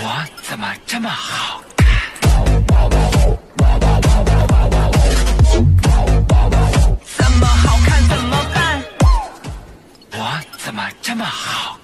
我怎么这么好看？怎么好看怎么办？我怎么这么好？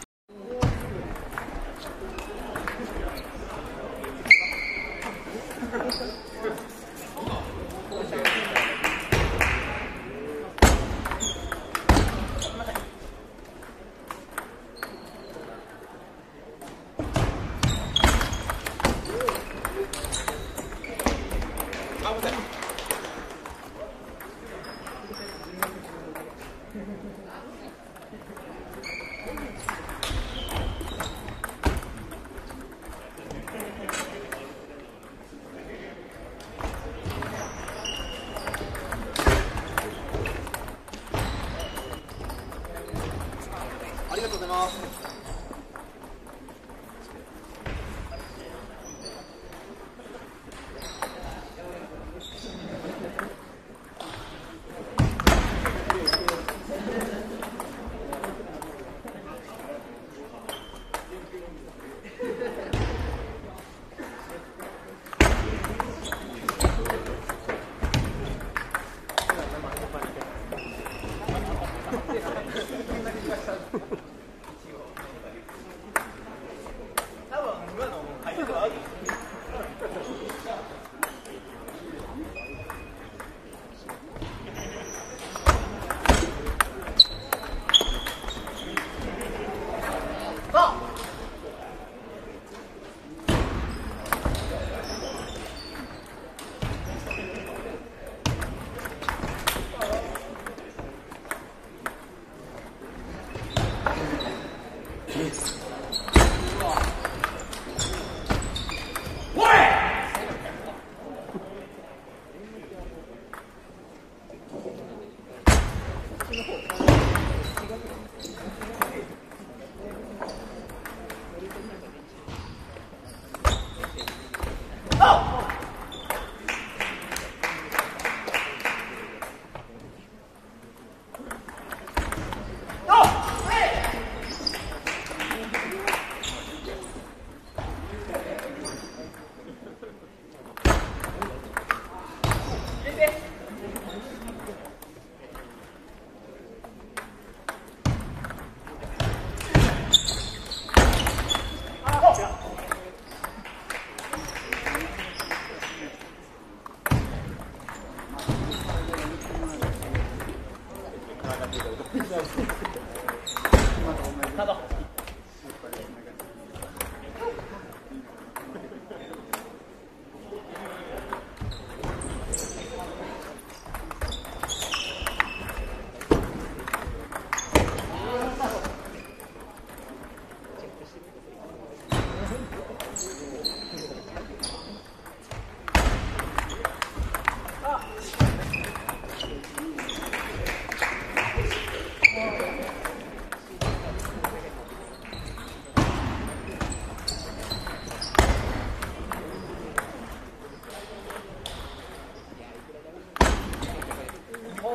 吃火。ただ。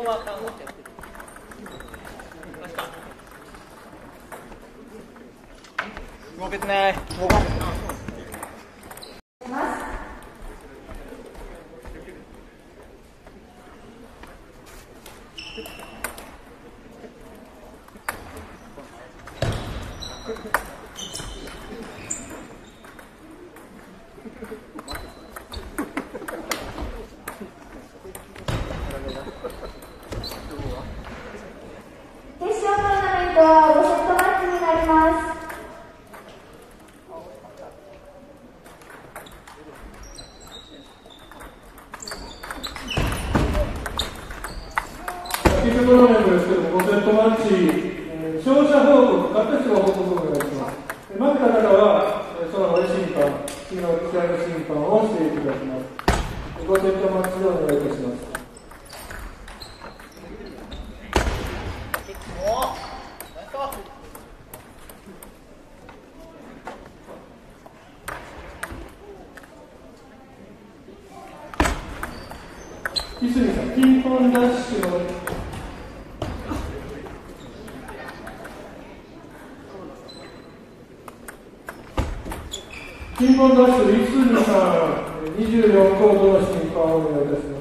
動けてない。決勝トーナメントは5セットマッチになります。決勝トーナメントですけども、5セットマッチ、えー勝者報告、勝った人が報告をお願いします。えー負けた方は、その審判、次の試合の審判をしていただきます。5セットマッチでお願いします。いすみさん、ピンポンダッシュの審判ダッシュ1、2、3、24コードの審判をお願いいたします。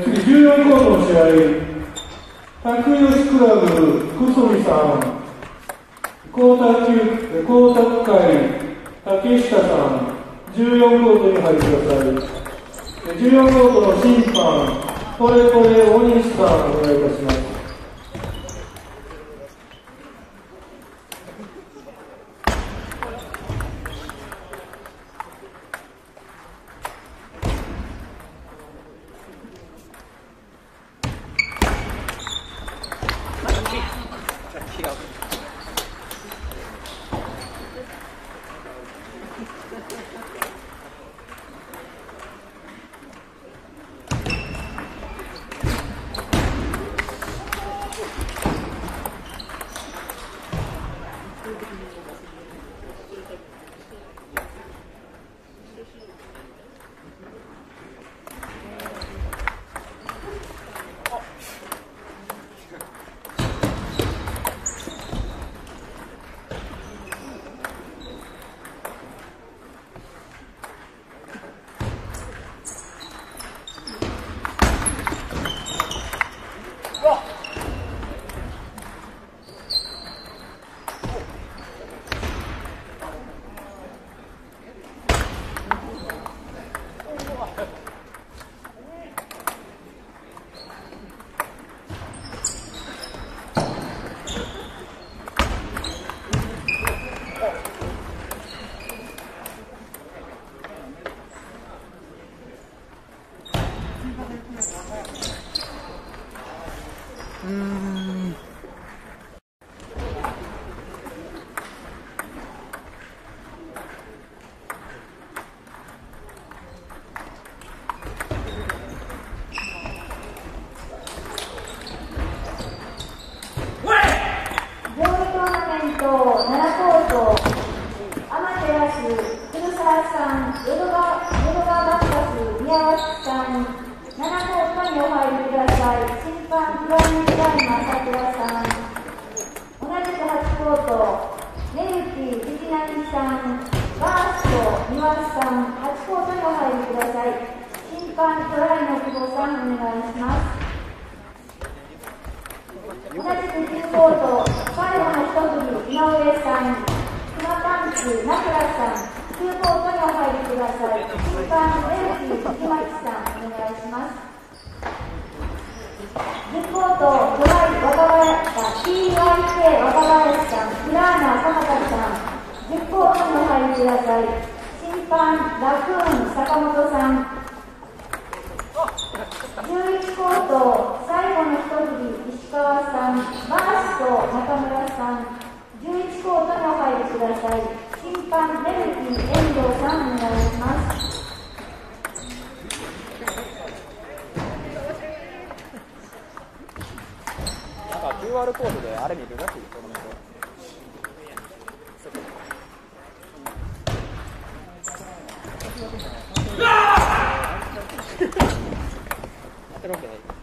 次、14コードの試合、卓吉クラブ、くそみさん、高卓球、高卓会、竹下さん、14号ーに入ってください。14号ーの審判、これこれ大西さん、お願いいたします。上位トーナメント7コートアマテラス古澤さん。淀川淀川バッカス宮脇さん7コートにお入りください審判プライムプライマー朝倉さん同じく8コート根雪藤波さんバースト三輪さん8コートにお入りください審判トライの久保さんお願いします同じく10コート、最後の一振り、井上さん、熊パンチ、名倉さん、9コートにお入りください。審判、レルキー、藤巻さん、お願いします。10コート、トライ、若林さん、TYK 若林さん、フラーナ、鎌田さん、10コートにお入りください。審判、ラクーン、坂本さん、11コート、最後の一振り、石川さん、バースト、中村さん、11コートにお入りください。審判、レルキー、遠藤さん、お願いします。なんか QR コードであれ見るらしいトーナメントやってるわけない